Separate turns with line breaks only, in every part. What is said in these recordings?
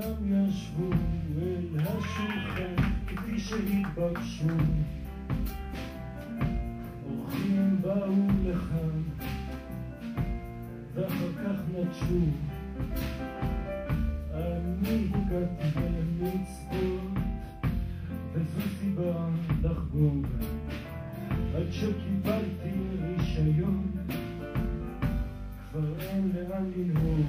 ישבו אל השולחן כפי שהתבקשו. אורחים באו לכאן, ואחר כך נטשו. אני הגעתי למצוות, וזו סיבה לחגוג. עד שקיבלתי רישיון, כבר אין לאן לנהוג.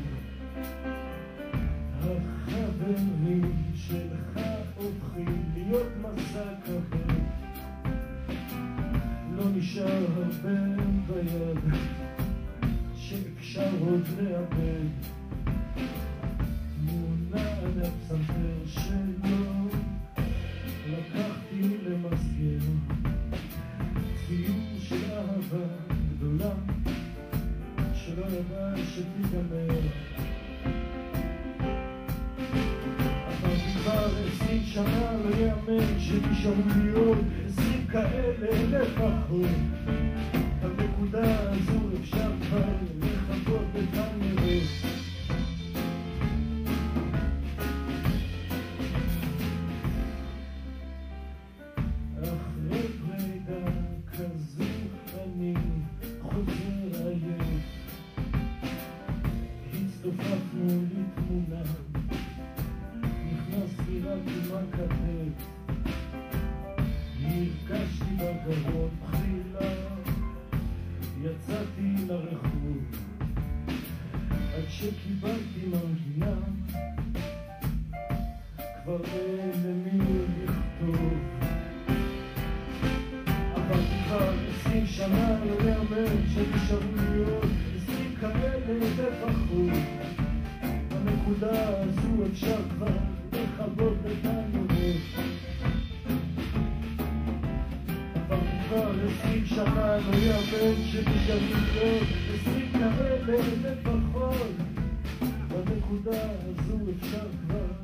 החברים שלך הופכים להיות מסע כבד, לא נשאר הרבה ביד שאפשר עוד לאבד. תמונה על הפסנתר שלו. לקחתי למסגר ציור של אהבה גדולה שלא ידע שתיגמר שנה לא יאמן שנשארו לי עוד עשרים כאלה לפחות. בנקודה הזו אפשר כבר לחכות וכנראה אחרי פרידה כזו אני חוזר עייף. הצטופפנו לתמונה הכתף הרגשתי בגרון בחילה יצאתי לרחוב עד שקיבלתי מנגינה כבר אין למי לכתוב אבל כבר עשרים שנה לא יאמן שנשארו לי עוד עשרים כאלה לפחות בנקודה הזו אפשר כבר לכבות את הנורות עשרים שנה יאמן שנשארו לי עוד עשרים כאלה לפחות בנקודה הזו אפשר כבר